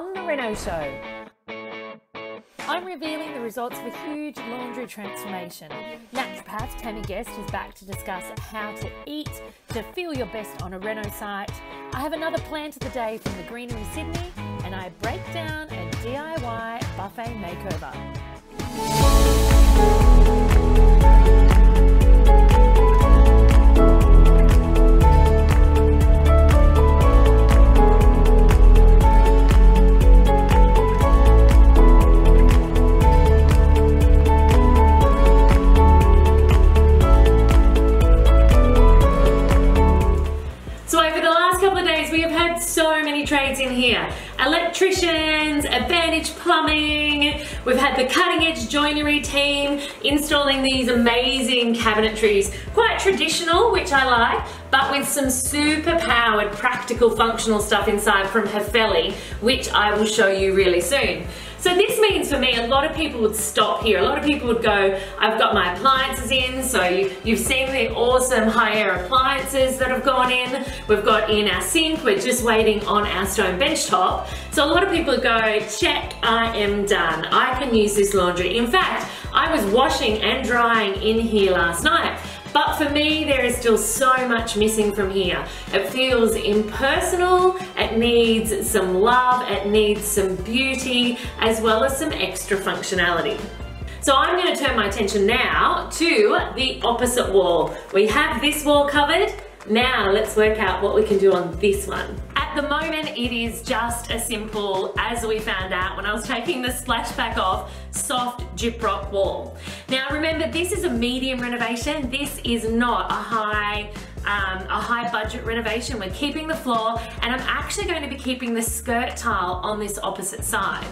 on The Reno Show. I'm revealing the results of a huge laundry transformation. Naturopath Tammy Guest is back to discuss how to eat to feel your best on a reno site. I have another plant of the day from the Greenery Sydney, and I break down a DIY buffet makeover. Trades in here. Electricians, Advantage Plumbing, we've had the cutting edge joinery team installing these amazing cabinetries. Quite traditional, which I like, but with some super powered practical functional stuff inside from Häfele, which I will show you really soon. So this means for me, a lot of people would stop here. A lot of people would go, I've got my appliances in. So you, you've seen the awesome Haier appliances that have gone in. We've got in our sink. We're just waiting on our stone bench top. So a lot of people go, check, I am done. I can use this laundry. In fact, I was washing and drying in here last night but for me, there is still so much missing from here. It feels impersonal, it needs some love, it needs some beauty, as well as some extra functionality. So I'm gonna turn my attention now to the opposite wall. We have this wall covered, now let's work out what we can do on this one. At the moment, it is just as simple as we found out when I was taking the splashback off, soft gyprock wall. Now remember, this is a medium renovation. This is not a high um, a high budget renovation. We're keeping the floor and I'm actually going to be keeping the skirt tile on this opposite side.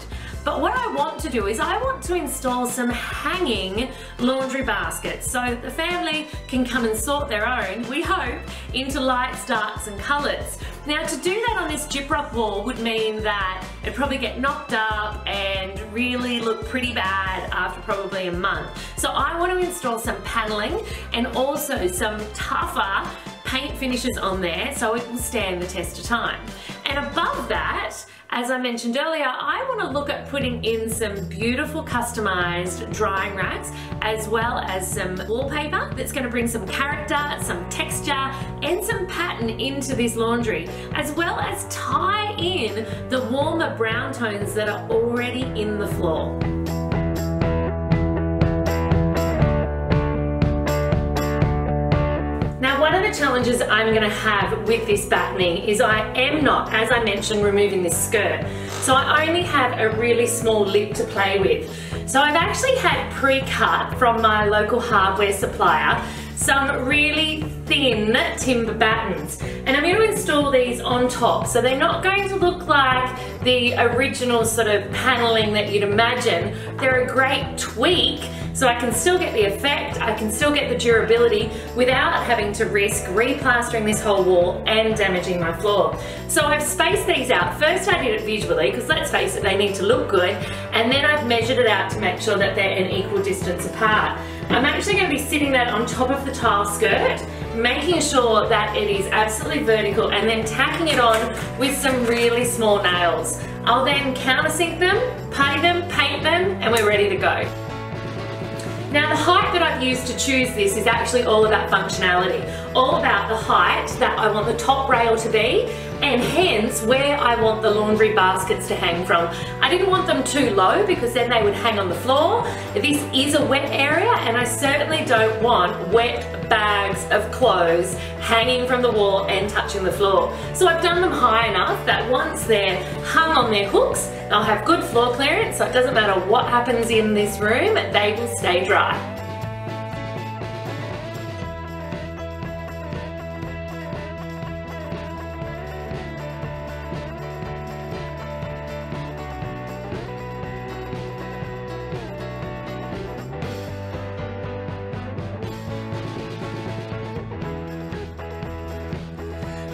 But what I want to do is I want to install some hanging laundry baskets so the family can come and sort their own, we hope, into lights, darks and colours. Now to do that on this gyprock wall would mean that it'd probably get knocked up and really look pretty bad after probably a month. So I want to install some paneling and also some tougher paint finishes on there so it will stand the test of time. And above that, as I mentioned earlier, I want to look at putting in some beautiful customized drying racks as well as some wallpaper that's going to bring some character, some texture and some pattern into this laundry as well as tie in the warmer brown tones that are already in the floor. The challenges I'm gonna have with this balcony is I am not, as I mentioned, removing this skirt. So I only have a really small lip to play with. So I've actually had pre-cut from my local hardware supplier some really thin timber battens and I'm going to install these on top so they're not going to look like the original sort of paneling that you'd imagine. They're a great tweak so I can still get the effect, I can still get the durability without having to risk replastering this whole wall and damaging my floor. So I've spaced these out. First I did it visually because let's face it, they need to look good. And then I've measured it out to make sure that they're an equal distance apart. I'm actually going to be sitting that on top of the tile skirt making sure that it is absolutely vertical and then tacking it on with some really small nails. I'll then countersink them, putty them, paint them, and we're ready to go. Now the height that I've used to choose this is actually all about functionality, all about the height that I want the top rail to be and hence where I want the laundry baskets to hang from. I didn't want them too low because then they would hang on the floor. This is a wet area and I certainly don't want wet bags of clothes hanging from the wall and touching the floor. So I've done them high enough that once they're hung on their hooks, they'll have good floor clearance so it doesn't matter what happens in this room, they will stay dry.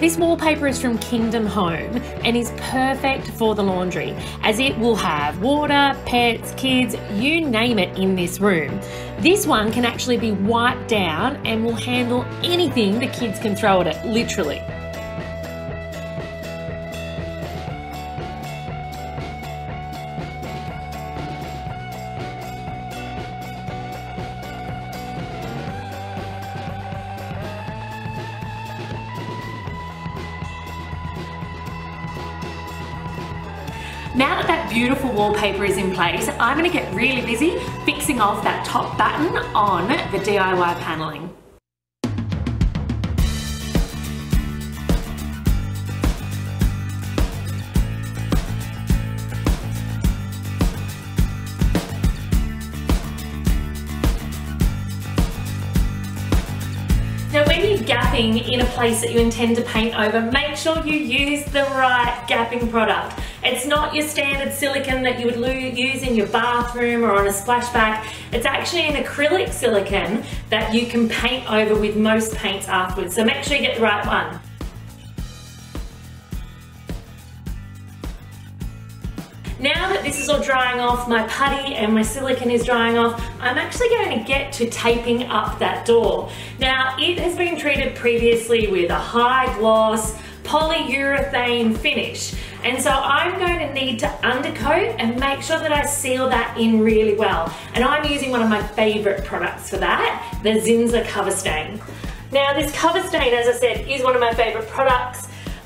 This wallpaper is from Kingdom Home and is perfect for the laundry as it will have water, pets, kids, you name it in this room. This one can actually be wiped down and will handle anything the kids can throw at it, literally. In place, I'm gonna get really busy fixing off that top button on the DIY paneling. Now when you're gapping in a place that you intend to paint over, make sure you use the right gapping product. It's not your standard silicone that you would use in your bathroom or on a splashback. It's actually an acrylic silicone that you can paint over with most paints afterwards. So make sure you get the right one. Now that this is all drying off, my putty and my silicone is drying off, I'm actually going to get to taping up that door. Now, it has been treated previously with a high gloss, polyurethane finish. And so I'm going to need to undercoat and make sure that I seal that in really well. And I'm using one of my favorite products for that, the Zinsser Cover Stain. Now this cover stain, as I said, is one of my favorite products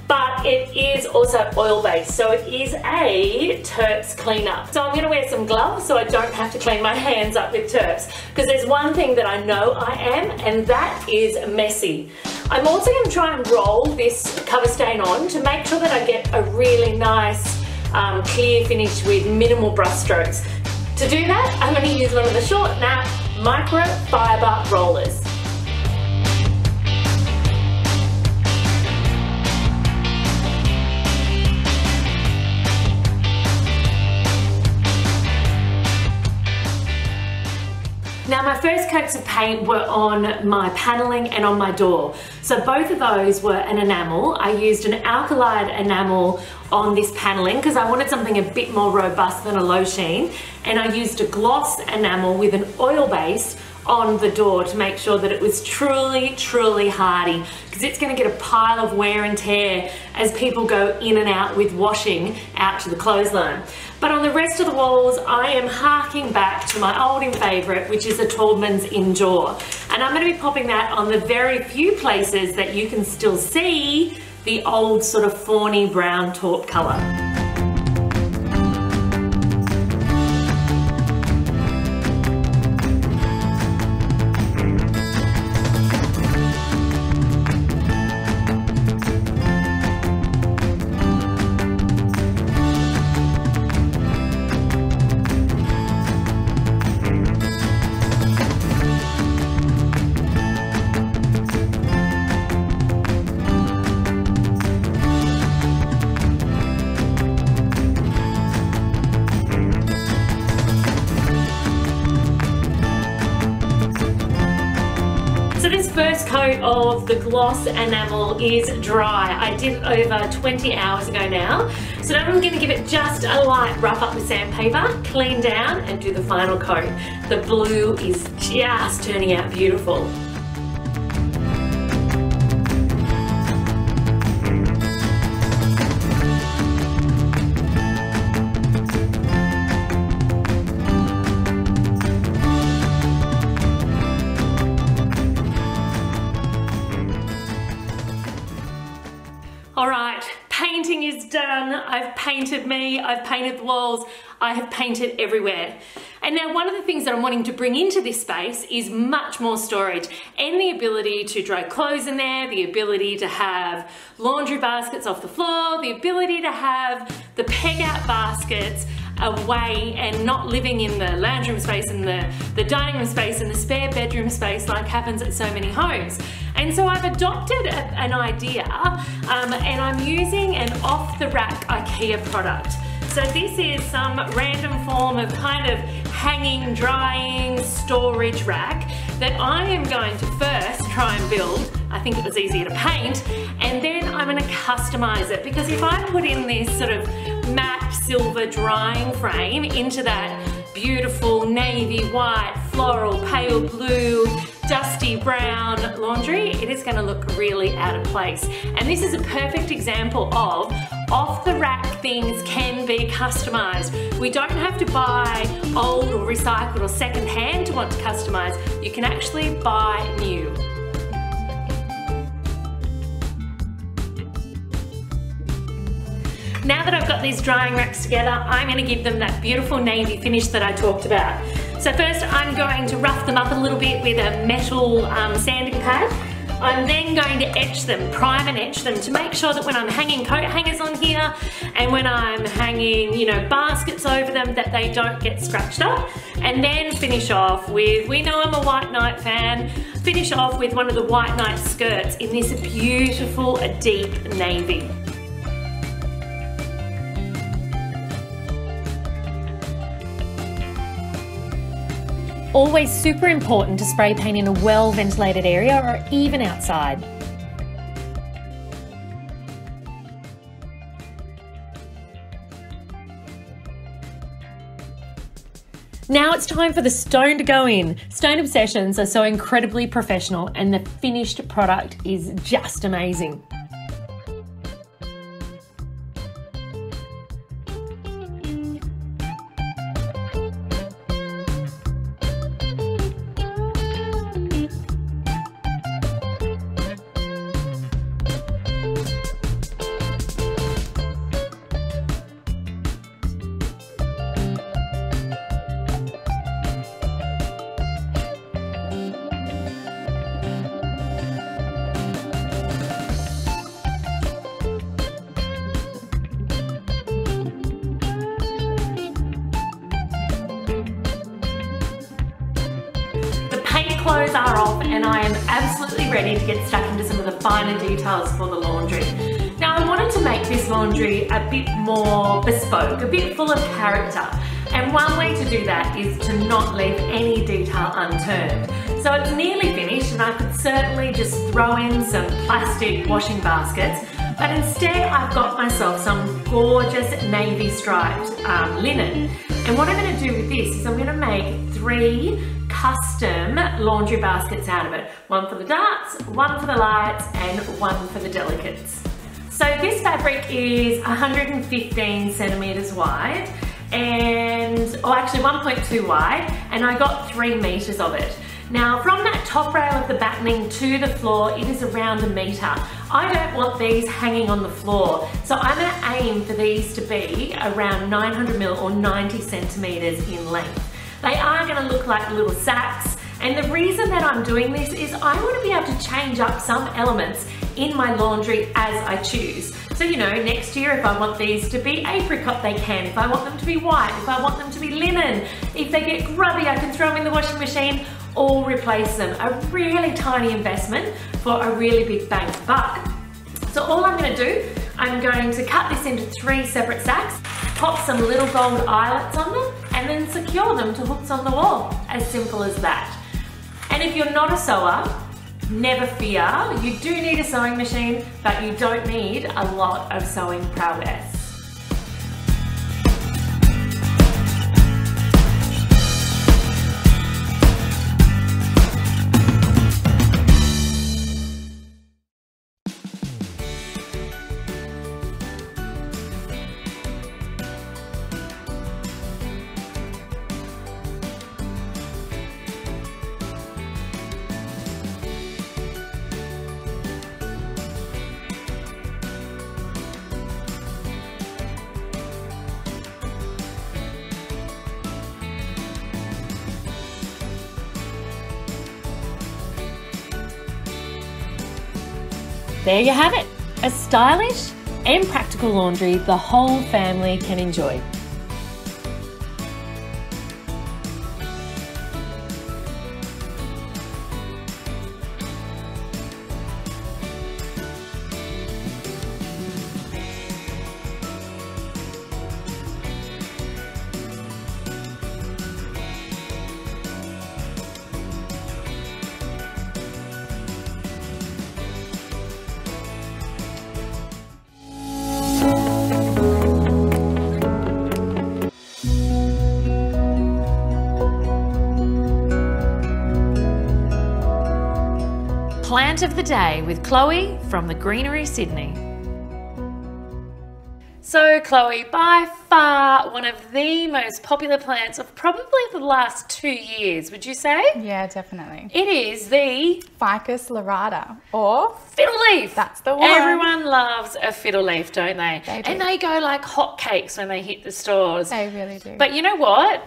but it is also oil-based, so it is a terps cleanup. So I'm gonna wear some gloves so I don't have to clean my hands up with terps, because there's one thing that I know I am, and that is messy. I'm also gonna try and roll this cover stain on to make sure that I get a really nice um, clear finish with minimal brush strokes. To do that, I'm gonna use one of the Short Nap microfiber rollers. Now my first coats of paint were on my paneling and on my door. So both of those were an enamel. I used an alkyd enamel on this paneling because I wanted something a bit more robust than a low sheen. And I used a gloss enamel with an oil base on the door to make sure that it was truly, truly hardy because it's going to get a pile of wear and tear as people go in and out with washing out to the clothesline. But on the rest of the walls, I am harking back to my old favourite, which is the Taubmans Indoor. And I'm going to be popping that on the very few places that you can still see the old sort of fawny brown taupe colour. Coat of the gloss enamel is dry. I did it over 20 hours ago now. So now I'm gonna give it just a light rough up with sandpaper, clean down and do the final coat. The blue is just turning out beautiful. Painted me, I've painted the walls, I have painted everywhere. And now one of the things that I'm wanting to bring into this space is much more storage and the ability to dry clothes in there, the ability to have laundry baskets off the floor, the ability to have the peg out baskets away and not living in the lounge room space and the, the dining room space and the spare bedroom space like happens at so many homes. And so I've adopted a, an idea um, and I'm using an off-the-rack IKEA product. So this is some random form of kind of hanging, drying, storage rack that I am going to first try and build. I think it was easier to paint. And then I'm gonna customize it because if I put in this sort of matte silver drying frame into that beautiful navy white, floral, pale blue, dusty brown laundry, it is gonna look really out of place. And this is a perfect example of off the rack things can be customized. We don't have to buy old or recycled or second hand to want to customize. You can actually buy new. Now that I've got these drying racks together, I'm gonna give them that beautiful navy finish that I talked about. So first I'm going to rough them up a little bit with a metal um, sanding pad. I'm then going to etch them, prime and etch them to make sure that when I'm hanging coat hangers on here and when I'm hanging, you know, baskets over them that they don't get scratched up. And then finish off with, we know I'm a White Knight fan, finish off with one of the White Knight skirts in this beautiful deep navy. Always super important to spray paint in a well ventilated area or even outside. Now it's time for the stone to go in. Stone Obsessions are so incredibly professional and the finished product is just amazing. Ready to get stuck into some of the finer details for the laundry. Now I wanted to make this laundry a bit more bespoke, a bit full of character. And one way to do that is to not leave any detail unturned. So it's nearly finished and I could certainly just throw in some plastic washing baskets but instead I've got myself some gorgeous navy striped um, linen. And what I'm gonna do with this is I'm gonna make three custom laundry baskets out of it. One for the darts, one for the lights, and one for the delicates. So this fabric is 115 centimeters wide and, or actually 1.2 wide, and I got three meters of it. Now from that top rail of the battening to the floor, it is around a metre. I don't want these hanging on the floor, so I'm gonna aim for these to be around 900 mil or 90 centimetres in length. They are gonna look like little sacks, and the reason that I'm doing this is I wanna be able to change up some elements in my laundry as I choose. So, you know, next year if I want these to be apricot, they can. If I want them to be white, if I want them to be linen, if they get grubby, I can throw them in the washing machine or replace them. A really tiny investment for a really big bang buck. So all I'm gonna do, I'm going to cut this into three separate sacks, pop some little gold eyelets on them, and then secure them to hooks on the wall. As simple as that. And if you're not a sewer, never fear. You do need a sewing machine, but you don't need a lot of sewing prowess. There you have it, a stylish and practical laundry the whole family can enjoy. Plant of the Day with Chloe from the Greenery Sydney. So, Chloe, by far one of the most popular plants of probably the last two years, would you say? Yeah, definitely. It is the Ficus lyrata, or fiddle leaf. That's the one. Everyone loves a fiddle leaf, don't they? They do. And they go like hotcakes when they hit the stores. they really do. But you know what?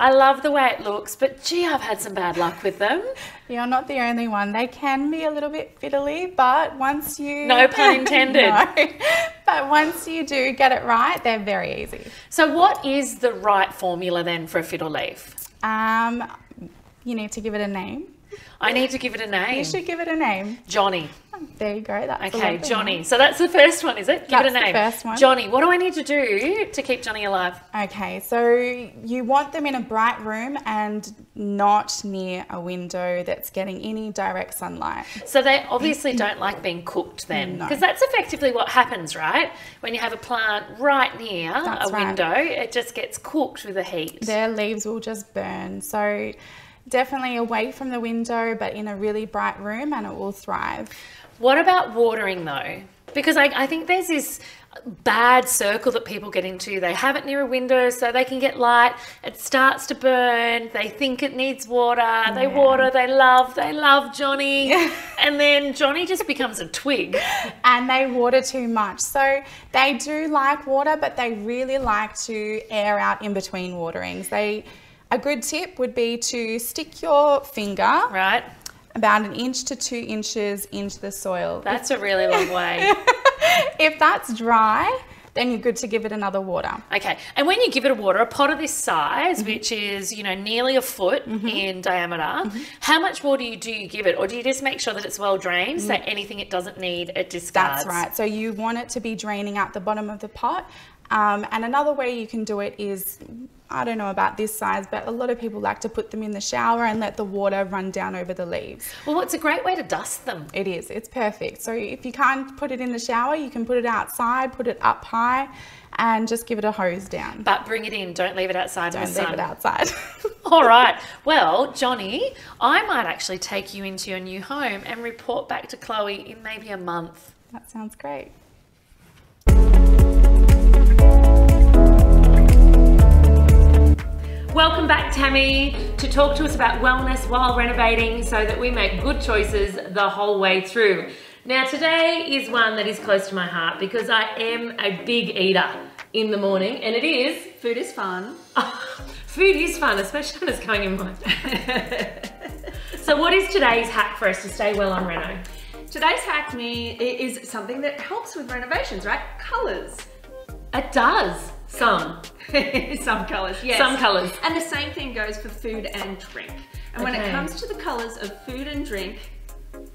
I love the way it looks, but gee, I've had some bad luck with them. You're not the only one. They can be a little bit fiddly, but once you No pun intended. No. But once you do get it right, they're very easy. So, what is the right formula then for a fiddle leaf? Um, you need to give it a name. I need to give it a name. You should give it a name. Johnny. Oh, there you go. That's Okay, Johnny. one. So that's the first one, is it? Give That's it a the name. first one. Johnny. What do I need to do to keep Johnny alive? Okay, so you want them in a bright room and not near a window that's getting any direct sunlight. So they obviously don't like being cooked then, No. because that's effectively what happens, right? When you have a plant right near That's a right. window, it just gets cooked with the heat. Their leaves will just burn. So definitely away from the window, but in a really bright room and it will thrive. What about watering though? Because I, I think there's this bad circle that people get into. They have it near a window so they can get light. It starts to burn. They think it needs water. They water. They love. They love Johnny. and then Johnny just becomes a twig. and they water too much. So they do like water, but they really like to air out in between waterings. They a good tip would be to stick your finger Right? about an inch to two inches into the soil. That's a really long way. if that's dry, then you're good to give it another water. Okay, and when you give it a water, a pot of this size, mm-hmm. which is you know nearly a foot mm-hmm. in diameter, mm-hmm. how much water do you do you give it, or do you just make sure that it's well drained so mm. anything it doesn't need it discards? That's right. So you want it to be draining out the bottom of the pot. Um, and another way you can do it is, I don't know about this size, but a lot of people like to put them in the shower and let the water run down over the leaves. Well, it's a great way to dust them. It is, it's perfect. So if you can't put it in the shower, you can put it outside, put it up high, and just give it a hose down. But bring it in. Don't leave it outside in Don't leave it outside. All right. Well, Johnny, I might actually take you into your new home and report back to Chloe in maybe a month. that sounds great. Welcome back, Tammy, to talk to us about wellness while renovating so that we make good choices the whole way through. Now, today is one that is close to my heart because I am a big eater in the morning, and it is Food is fun. food is fun, especially when it's going in my. so, what is today's hack for us to stay well on reno? Today's hack me is something that helps with renovations, right? Colours. It does some. Some colours, yes. Some colours. And the same thing goes for food and drink. And when it comes to the colours of food and drink,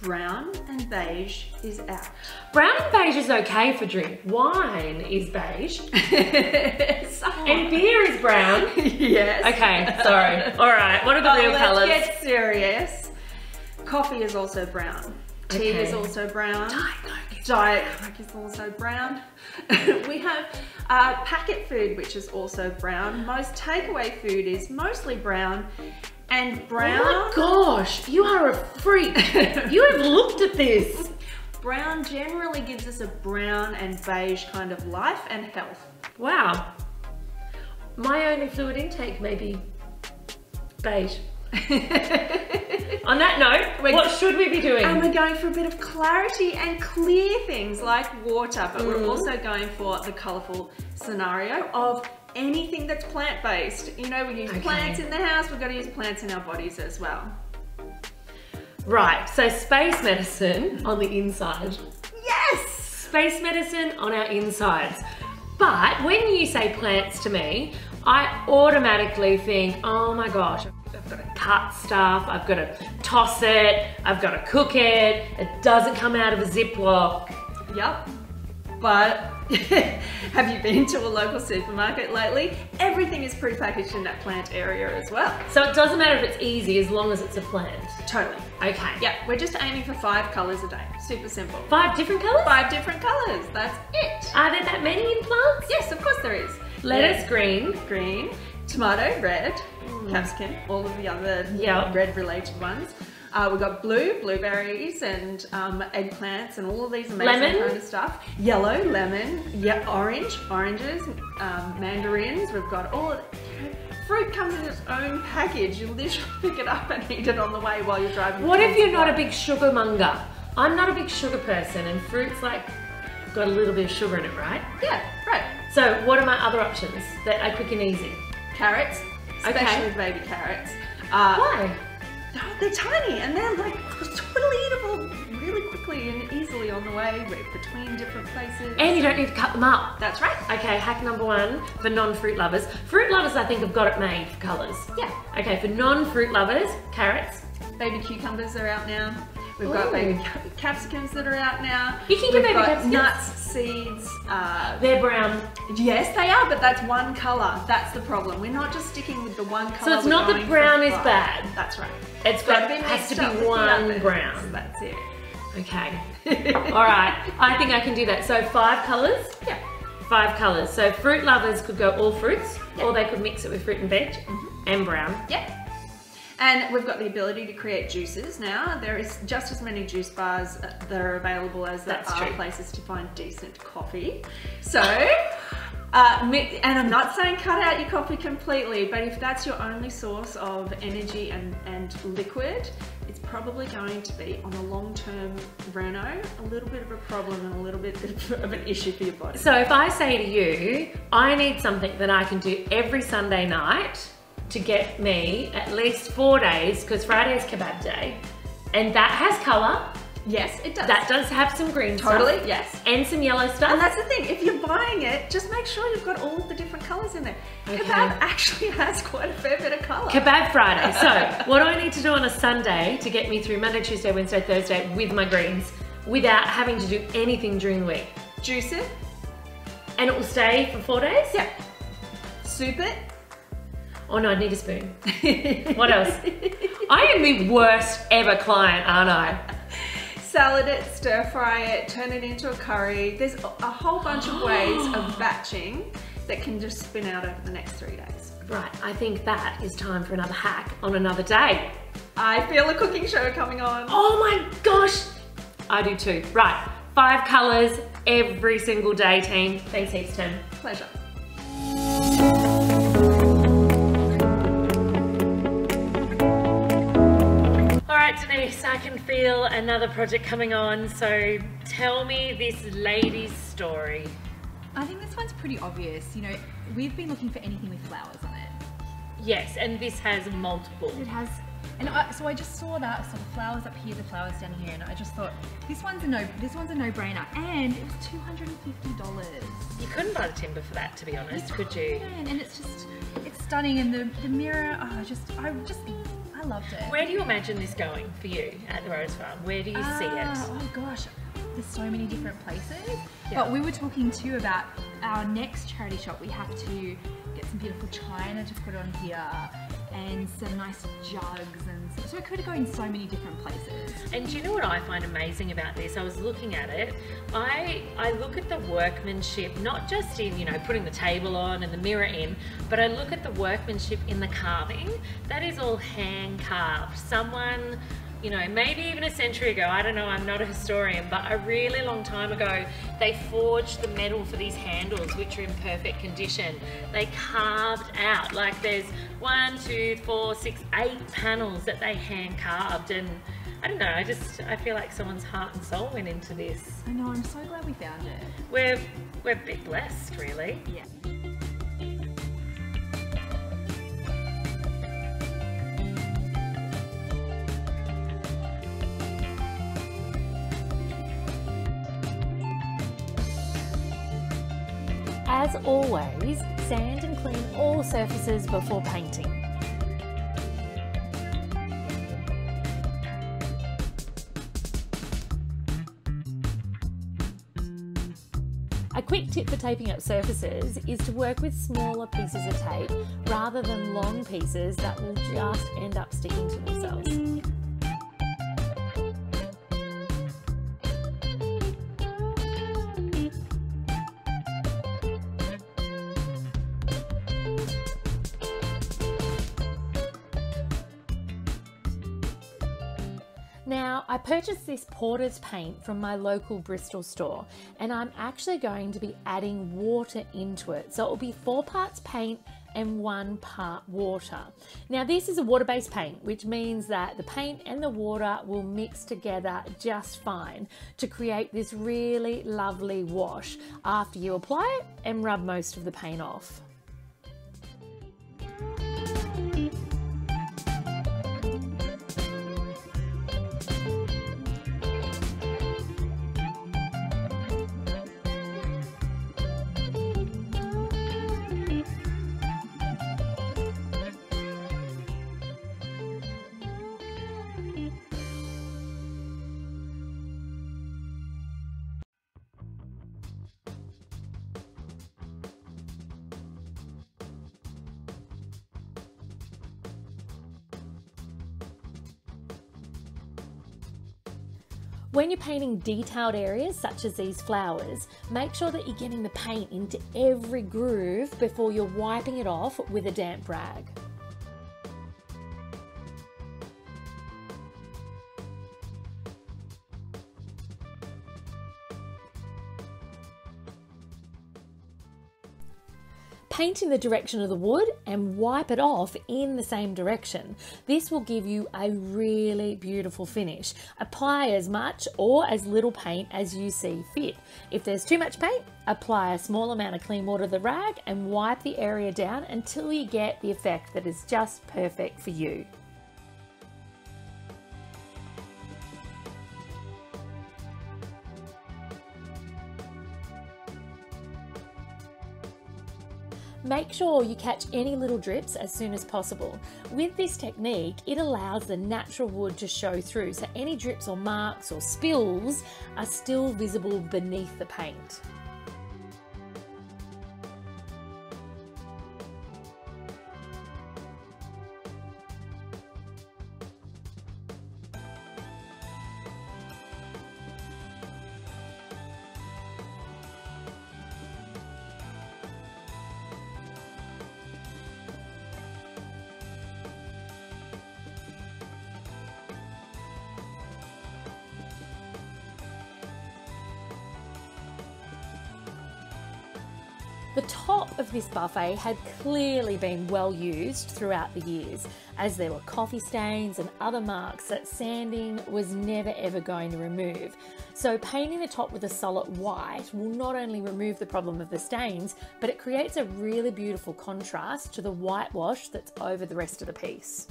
brown and beige is out. Brown and beige is okay for drink. Wine is beige, Somewhat. and beer is brown. yes. Okay, sorry. All right. What are the But real let's colours? get serious. Coffee is also brown. Tea Okay. is also brown. Diet Coke is Diet Coke is also brown. we have uh, packet food, which is also brown. Most takeaway food is mostly brown. And brown, Oh my gosh, you are a freak. you have looked at this. brown generally gives us a brown and beige kind of life and health. Wow. My only fluid intake may be beige. On that note, We're- what should we be doing? And we're going for a bit of clarity and clear things like water, but Mm. we're also going for the colourful scenario of anything that's plant-based. You know, we use Okay. plants in the house, we've got to use plants in our bodies as well. right, so space medicine on the inside. Yes! Space medicine on our insides. But when you say plants to me, I automatically think, oh my gosh, I've got to cut stuff, I've got to toss it, I've got to cook it, it doesn't come out of a Ziploc. Yep. But have you been to a local supermarket lately? Everything is prepackaged in that plant area as well. So it doesn't matter if it's easy as long as it's a plant. Totally. Okay. Yeah, we're just aiming for five colours a day. Super simple. Five different colours? Five different colours. That's it. Are there that many in plants? Yes, of course there is. Lettuce green. green, tomato red, capsicum, all of the other Yeah. red related ones. Uh, we've got blue, blueberries and um, eggplants and all of these amazing Lemon? kind of stuff. Yellow, lemon, yeah, orange, oranges, um, mandarins. We've got all. Fruit comes in its own package. You literally pick it up and eat it on the way while you're driving. What if you're not a big sugar monger? I'm not a big sugar person, and fruit's like got a little bit of sugar in it, right? Yeah, right. So, what are my other options that are quick and easy? Carrots, Okay. especially baby carrots. Uh, Why? No, they're tiny and they're like totally eatable really quickly and easily on the way between different places. And you don't need to cut them up. That's right. Okay, hack number one for non-fruit lovers. Fruit lovers, I think, have got it made for colours. Yeah. Okay, for non-fruit lovers, carrots. Baby cucumbers are out now. We've got baby capsicums that are out now. You can get baby got capsicums. Nuts, seeds. Uh, They're brown. yes, they are, but that's one colour. That's the problem. We're not just sticking with the one colour. So it's not that brown is bad. That's right. It's Gotta be has to mixed up with be one brown. That's it. Okay. All right. I think I can do that. So five colours. Yeah. Five colours. So fruit lovers could go all fruits, Yeah. or they could mix it with fruit and veg and brown. Yeah. And we've got the ability to create juices now. There is just as many juice bars that are available as there That's are true. places to find decent coffee. So, uh, and I'm not saying cut out your coffee completely, but if that's your only source of energy and, and liquid, it's probably going to be on a long-term reno a little bit of a problem and a little bit of an issue for your body. So if I say to you, I need something that I can do every Sunday night to get me at least four days, because Friday is kebab day, and that has colour, Yes, it does. that does have some green totally, stuff, yes. and some yellow stuff. And that's the thing, if you're buying it, just make sure you've got all of the different colours in there. Okay. Kebab actually has quite a fair bit of colour. Kebab Friday. So, what do I need to do on a Sunday to get me through Monday, Tuesday, Wednesday, Thursday with my greens without having to do anything during the week? Juice it. And it will stay for four days? Yeah. Soup it. Oh no, I need a spoon. What else? I am the worst ever client, aren't I? Salad it, stir fry it, turn it into a curry. There's a whole bunch of ways of batching that can just spin out over the next three days. Right, I think that is time for another hack on another day. I feel a cooking show coming on. Oh my gosh! I do too. Right, five colours every single day, team. Thanks heaps, Tim. Pleasure. Right, Denise, I can feel another project coming on. So tell me this lady's story. I think this one's pretty obvious. You know, we've been looking for anything with flowers on it. Yes, and this has multiple. It has, and I, so I just saw that, so the flowers up here, the flowers down here, and I just thought this one's a no, this one's a no-brainer, and it was two hundred and fifty dollars. You couldn't buy the timber for that, to be honest, could you? And it's just, it's stunning, and the the mirror, oh, I just, I just, I loved it. Where do you imagine this going for you at the Rose Farm? Where do you see Ah, it? Oh gosh, there's so many different places. Yeah. But we were talking too about our next charity shop. We have to get some beautiful china to put on here and some nice jugs and so, it could go in so many different places. And do you know what I find amazing about this? I was looking at it. I I look at the workmanship, not just in, you know, putting the table on and the mirror in, but I look at the workmanship in the carving. That is all hand carved. Someone you know, maybe even a century ago, I don't know, I'm not a historian, but a really long time ago, they forged the metal for these handles, which are in perfect condition. They carved out, like there's one, two, four, six, eight panels that they hand carved. And I don't know, I just, I feel like someone's heart and soul went into this. I know, I'm so glad we found it. We're, we're a bit blessed, really. Yeah. As always, sand and clean all surfaces before painting. A quick tip for taping up surfaces is to work with smaller pieces of tape rather than long pieces that will just end up sticking to themselves. Now, I purchased this Porter's paint from my local Bristol store, and I'm actually going to be adding water into it. So it will be four parts paint and one part water. Now, this is a water based paint, which means that the paint and the water will mix together just fine to create this really lovely wash after you apply it and rub most of the paint off. When you're painting detailed areas such as these flowers, make sure that you're getting the paint into every groove before you're wiping it off with a damp rag. Paint in the direction of the wood and wipe it off in the same direction. This will give you a really beautiful finish. Apply as much or as little paint as you see fit. If there's too much paint, apply a small amount of clean water to the rag and wipe the area down until you get the effect that is just perfect for you. Make sure you catch any little drips as soon as possible. With this technique, it allows the natural wood to show through, so any drips or marks or spills are still visible beneath the paint. Buffet had clearly been well used throughout the years, as there were coffee stains and other marks that sanding was never ever going to remove. So, painting the top with a solid white will not only remove the problem of the stains, but it creates a really beautiful contrast to the whitewash that's over the rest of the piece.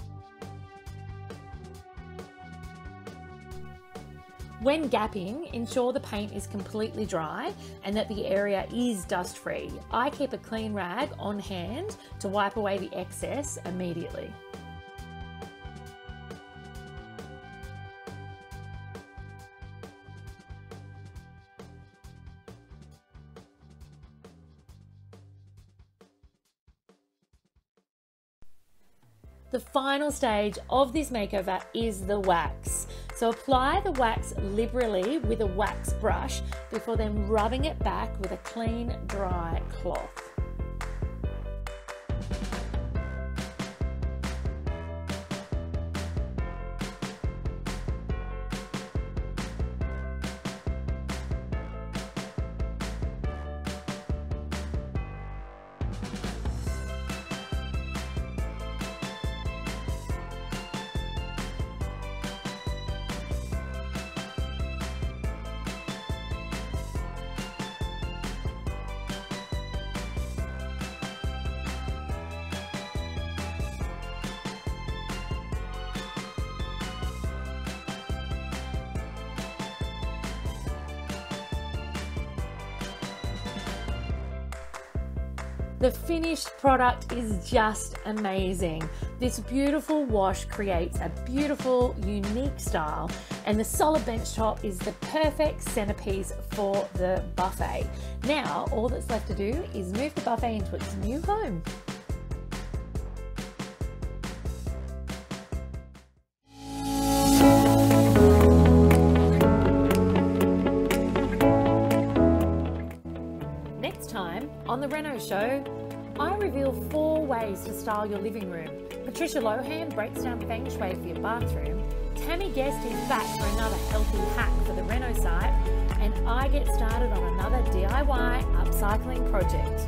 When gapping, ensure the paint is completely dry and that the area is dust free. I keep a clean rag on hand to wipe away the excess immediately. The final stage of this makeover is the wax. So apply the wax liberally with a wax brush before then rubbing it back with a clean, dry cloth. The finished product is just amazing. This beautiful wash creates a beautiful, unique style, and the solid bench top is the perfect centerpiece for the buffet. Now, all that's left to do is move the buffet into its new home. Show, I reveal four ways to style your living room. Patricia Lohan breaks down feng shui for your bathroom. Tammy Guest is back for another healthy hack for the Reno site, and I get started on another DIY upcycling project.